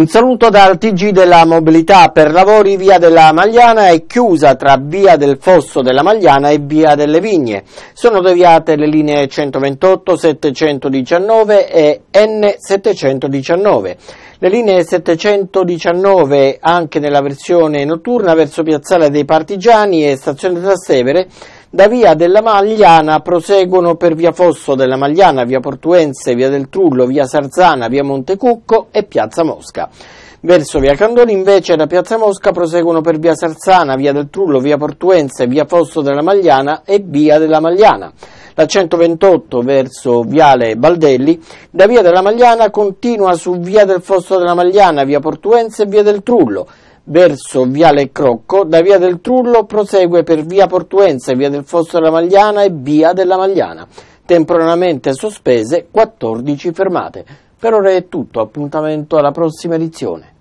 Un saluto dal TG della mobilità per lavori via della Magliana è chiusa tra via del Fosso della Magliana e via delle Vigne. Sono deviate le linee 128, 719 e N719. Le linee 719 anche nella versione notturna verso Piazzale dei Partigiani e Stazione Trastevere da via della Magliana proseguono per via Fosso della Magliana, via Portuense, via del Trullo, via Sarzana, via Montecucco e piazza Mosca. Verso via Candoni invece da piazza Mosca proseguono per via Sarzana, via del Trullo, via Portuense, via Fosso della Magliana e via della Magliana. La 128 verso viale Baldelli, da via della Magliana continua su via del Fosso della Magliana, via Portuense e via del Trullo verso Viale Crocco, da Via del Trullo prosegue per Via Portuense, Via del Fosso della Magliana e Via della Magliana. Temporaneamente sospese 14 fermate. Per ora è tutto, appuntamento alla prossima edizione.